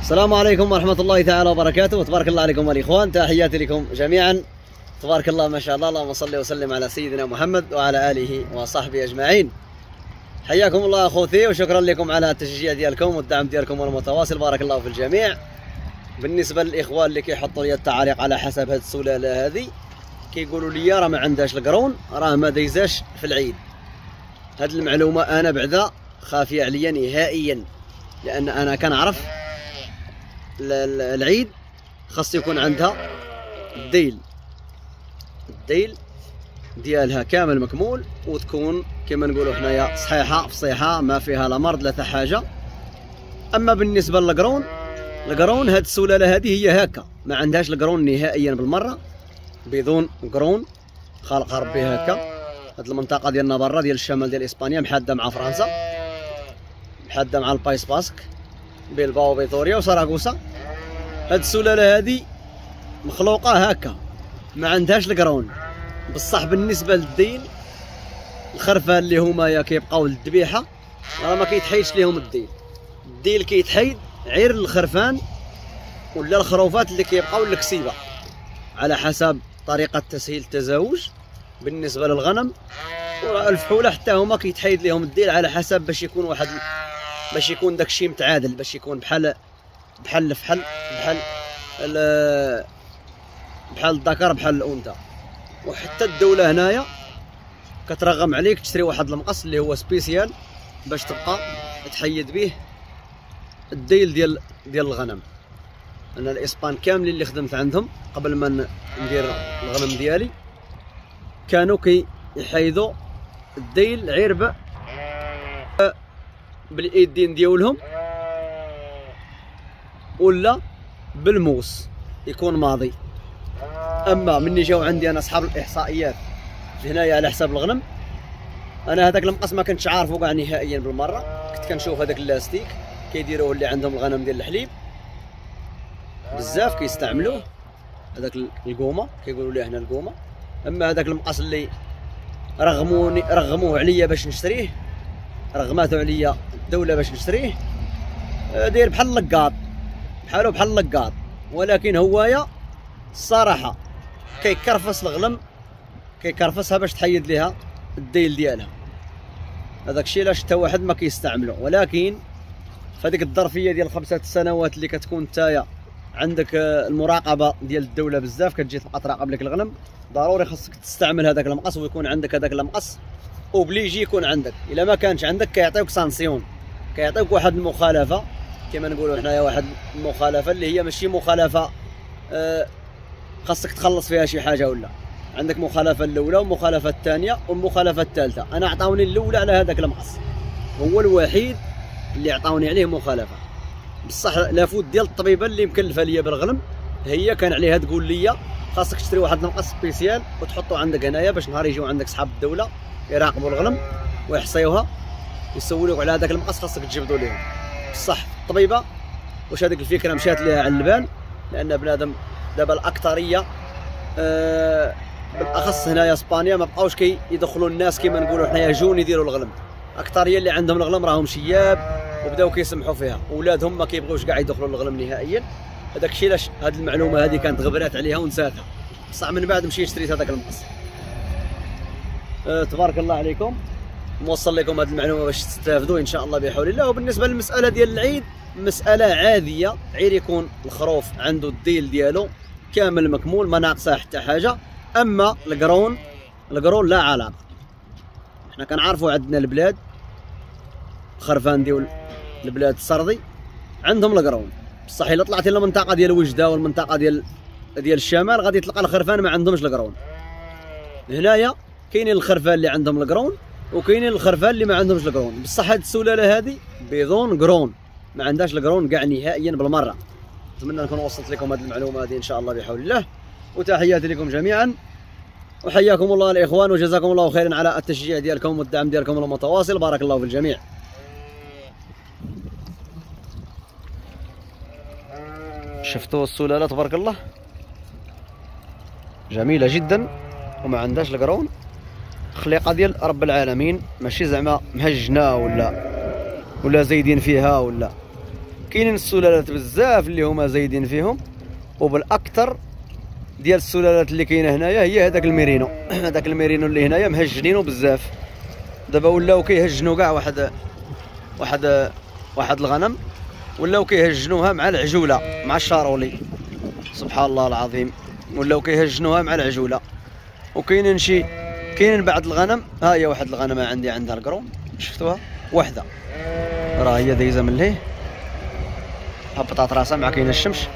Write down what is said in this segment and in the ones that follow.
السلام عليكم ورحمة الله تعالى وبركاته. وتبارك الله عليكم الإخوان تحياتي لكم جميعا. تبارك الله ما شاء الله. اللهم صل وسلم على سيدنا محمد وعلى آله وصحبه أجمعين. حياكم الله أخوتي وشكرا لكم على التشجيع ديالكم والدعم ديالكم المتواصل بارك الله في الجميع. بالنسبة للإخوان اللي كيحطوا لي التعاليق على حسب هذه السلالة هذه كيقولوا لي راه ما عندهاش القرون راه ما دايزاش في العيد. هذه المعلومة أنا بعدا خافية عليا نهائيا لأن أنا كنعرف العيد خاص يكون عندها الديل. الديل ديالها كامل مكمول وتكون كما نقولوا حنايا صحيحة فصيحة ما فيها لا مرض لا حاجة. أما بالنسبة للقرون القرون هاد السلالة هذه هي هكا. ما عندهاش القرون نهائيا بالمرة. بدون قرون خلق ربي هكا. هاد المنطقة ديالنا برا ديال الشمال ديال إسبانيا محاده مع فرنسا. محاده مع País Vasco بيلباو فيتوريا وسراغوسا هاد السلالة هذه مخلوقة هكا. ما عندهاش القرون بصح بالنسبة للدين الخرفان اللي هما يا كيبقاو للذبيحة راه ما كيتحيدش ليهم الديل الديل كيتحيد غير الخرفان ولا الخروفات اللي كيبقاو للكسيبة. على حسب طريقة تسهيل التزاوج بالنسبة للغنم والفحوله حتى هما كيتحيد ليهم الديل على حسب باش يكون واحد باش يكون داك الشيء متعادل باش يكون بحال بحال الفحل بحال ال- بحال الذكر بحال الانثى وحتى الدولة هنايا كترغم عليك تشري واحد المقص اللي هو سبيسيال باش تبقى تحيد به الديل ديال ديال الغنم. أنا الإسبان كاملين اللي خدمت عندهم قبل ما ندير الغنم ديالي كانوا كيحيدوا الديل ب بالإيدين ديالهم ولا بالموس يكون ماضي. أما مني جاو عندي أنا أصحاب الإحصائيات هنايا على حساب الغنم. أنا هذاك المقص ما كنتش عارفه كاع نهائيا بالمرة. كنت كنشوف هذاك اللاستيك كيديروه اللي عندهم الغنم ديال الحليب. بزاف كيستعملوه. هذاك القومة كيقولوا ليه هنا القومة. أما هذاك المقص اللي رغموني رغموه عليا باش نشتريه رغماتو عليا الدولة باش نشتريه آه، داير بحال اللقاط بحالو بحال اللقاط ولكن هوايا الصراحه كيكرفس الغلم كيكرفسها باش تحيد ليها الديل ديالها. هذاك الشيء لا حتى واحد ما كيستعملو ولكن فهذيك الظرفية ديال خمسة سنوات اللي كتكون نتايا عندك آه، المراقبة ديال الدولة بزاف كتجي تبقى تراقب لك الغنم ضروري خاصك تستعمل هذاك المقص ويكون عندك هذاك المقص. obligé يكون عندك. إلا ما كانش عندك كيعطيوك sanction كيعطيوك واحد المخالفة. كما نقولوا حنايا واحد المخالفة اللي هي ماشي مخالفة آه، خاصك تخلص فيها شي حاجة ولا. عندك مخالفة الأولى والمخالفه الثانية والمخالفه الثالثة. أنا عطاوني الأولى على هذاك المقص. هو الوحيد اللي عطاوني عليه مخالفة. بصح la faute ديال الطبيبة اللي مكلفه ليا بالغنم هي كان عليها تقول لي خاصك تشري واحد المقص spécial وتحطه عندك هنايا باش نهار يجيو عندك صحاب الدولة يراقبوا الغنم ويحصيوها يسولوك على هذاك المقص خاصك تجبدوا لهم بصح الطبيبه واش هذيك الفكرة مشات ليها على البال لأن بنادم دابا الأكثرية آه بالأخص هنايا إسبانيا ما بقاوش كي يدخلوا الناس كما نقولوا حنايا جون يديروا الغلم أكثرية اللي عندهم الغلم راهم شياب وبداو كيسمحوا فيها اولادهم ما كيبغوش كاع يدخلوا الغلم نهائيا. هذاك الشيء لاش هذه المعلومة هذه كانت غبرات عليها ونساتها. بصح من بعد مشيت شريت هذاك المقص. آه تبارك الله عليكم. موصل لكم هذه المعلومة باش تستافدوا إن شاء الله بحول الله. وبالنسبة للمسألة ديال العيد مسألة عادية غير يكون الخروف عنده الديل ديالو كامل مكمول ما ناقصه حتى حاجة. أما القرون القرون لا علاقة. إحنا كنعرفوا عندنا البلاد خرفان ديال البلاد السردي عندهم القرون. بصح إلا طلعتي للمنطقه ديال وجدة والمنطقة ديال ديال الشمال غادي تلقى الخرفان ما عندهمش القرون. هنايا كاينين الخرفان اللي عندهم القرون وكاينين الخرفان اللي ما عندهمش القرون. بصح هاد السلالة هذه بيضون قرون. ما عندهاش القرون كاع نهائيا بالمرة. أتمنى نكون وصلت لكم هذه المعلومة هذه إن شاء الله بحول الله. وتحياتي لكم جميعا. وحياكم الله الاخوان وجزاكم الله خيرا على التشجيع ديالكم والدعم ديالكم المتواصل. بارك الله في الجميع. شفتوا السلاله تبارك الله. جميلة جدا. وما عندهاش القرون. خليقة ديال رب العالمين. ماشي زعما مهجنة ولا ولا زايدين فيها ولا. كاينين السلالات بزاف اللي هما زايدين فيهم وبالأكثر ديال السلالات اللي كاينة هنايا هي هذاك الميرينو. هذاك الميرينو اللي هنايا مهجنينو بزاف. دابا ولاو كيهجنوا كاع واحد واحد واحد الغنم ولاو كيهجنوها مع العجولة مع الشارولي. سبحان الله العظيم. ولاو كيهجنوها مع العجولة. وكاينين شي كاينين بعض الغنم. ها هي واحد الغنمة عندي عندها القرون شفتوها؟ وحده. راه هي دايزة من ليه؟ هبطات راسها مع كاين الشمس.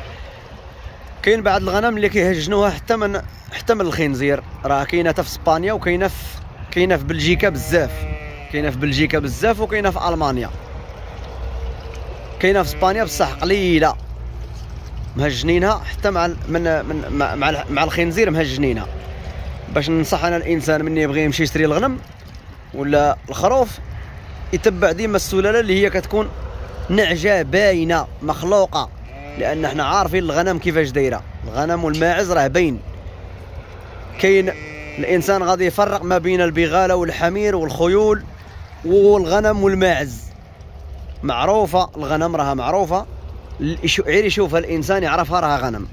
كاين بعض الغنم اللي كيهجنوها حتى من حتى من الخنزير. راه كاينة في إسبانيا وكاينة في كاينة في بلجيكا بزاف. كاينة في بلجيكا بزاف وكاينة في ألمانيا. كاينة في إسبانيا بصح قليلة. مهجنينها حتى مع من من مع مع الخنزير مهجنينها. باش ننصح أنا الإنسان من يبغي يمشي يشري الغنم ولا الخروف يتبع ديما السلالة اللي هي كتكون نعجة باينة مخلوقة. لأن إحنا عارفين الغنم كيفاش دايرة. الغنم والماعز راه باين. كاين الإنسان غادي يفرق ما بين البغالة والحمير والخيول والغنم والماعز. معروفة الغنم راها معروفة. غير يشوفها الإنسان يعرفها راها غنم.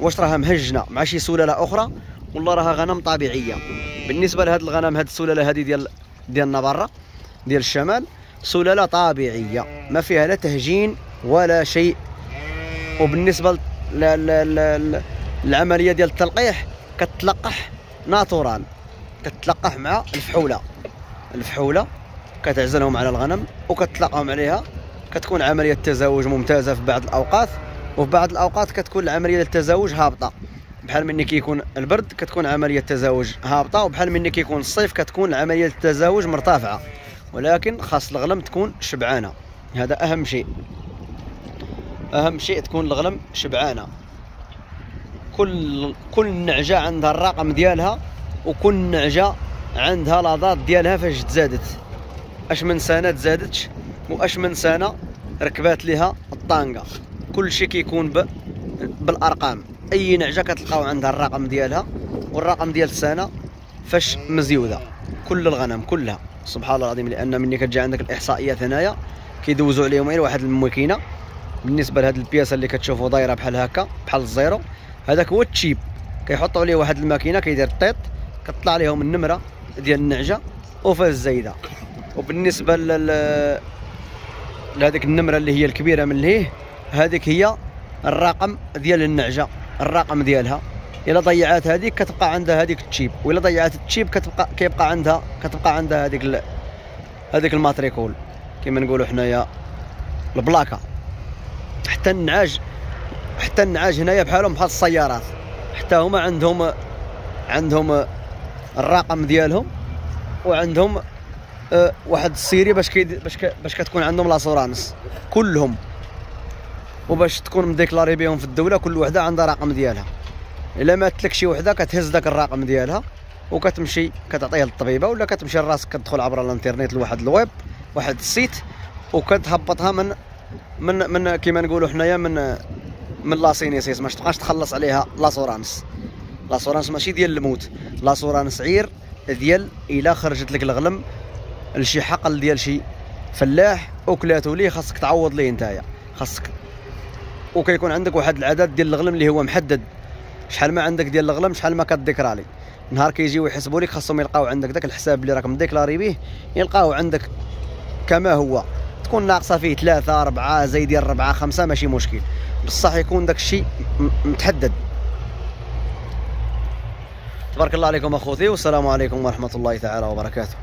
واش راها مهجنة مع شي سلالة أخرى؟ ولا راها غنم طبيعية. بالنسبة لهاد الغنم هاد السلالة هذه ديال ديالنا برا. ديال الشمال سلالة طبيعيه ما فيها لا تهجين ولا شيء. وبالنسبة للعمليه ديال التلقيح كتلقح ناتورال كتلقح مع الفحولة. الفحولة كتعزلهم على الغنم وكتلقاهم عليها. كتكون عملية تزاوج ممتازة في بعض الأوقات وفي بعض الأوقات كتكون العملية التزاوج هابطة. بحال مني كيكون البرد كتكون عملية التزاوج هابطة وبحال مني كيكون الصيف كتكون عمليه التزاوج مرتفعة. ولكن خاص الغلم تكون شبعانة. هذا أهم شيء. أهم شيء تكون الغنم شبعانة. كل كل نعجة عندها الرقم ديالها وكل نعجة عندها لاضات ديالها فاش تزادت. أش من سنة تزادتش واش من سنة ركبات ليها الطانقة. كل شيء كيكون ب... بالأرقام. أي نعجة كتلقاو عندها الرقم ديالها والرقم ديال السنة فاش مزيودة. كل الغنم كلها. سبحان الله العظيم لأن مني كتجي عندك الإحصائيات هنايا كيدوزوا عليهم غير واحد الماكينة. بالنسبة لهاد ال pièce اللي كتشوفوا دايرة بحال هكا بحال الزيرو هذاك هو ال chip. كيحطوا عليه واحد الماكينة كيدير الطيط كطلع عليهم النمرة ديال النعجة وفاز الزايدة. وبالنسبة لل لهذيك النمرة اللي هي الكبيرة من لهيه هذيك هي الرقم ديال النعجة الرقم ديالها. الا ضيعات هذيك كتبقى عندها هذيك ال chip والا ضيعات ال chip كتبقى كيبقى عندها كتبقى عندها هذيك هذيك ال matricule. كما نقولوا حنايا البلاكة. حتى النعاج حتى النعاج هنايا بحالهم بحال السيارات. حتى هما عندهم عندهم الرقم ديالهم وعندهم أه واحد ال série باش كي باش باش كتكون عندهم l'assurance. كلهم. وباش تكون مديكلاري بهم في الدولة كل وحدة عندها رقم ديالها. إلا مات لك شي وحدة كتهز داك الرقم ديالها وكتمشي كتعطيها للطبيبة ولا كتمشي لراسك كتدخل عبر الانترنت لواحد الويب واحد ال site وكتهبطها من من من كيما نقولوا حنايا من من la CNSS ما تبقاش تخلص عليها l'assurance l'assurance ماشي ديال الموت. l'assurance غير ديال إلا خرجت لك الغنم لشي حقل ديال شي فلاح وكلاتو ليه خاصك تعوض ليه نتايا خاصك وكيكون عندك واحد العدد ديال الغنم اللي هو محدد. شحال ما عندك ديال الغلم شحال ما كديكرا لي نهار كيجيو يحسبوا لك خاصهم يلقاو عندك داك الحساب اللي راك مديكلاري به يلقاو عندك كما هو. تكون ناقصة فيه ثلاثة أربعة زي ديال أربعة خمسة ماشي مشكل. بصح يكون داك الشيء متحدد. تبارك الله عليكم أخوتي والسلام عليكم ورحمة الله تعالى وبركاته.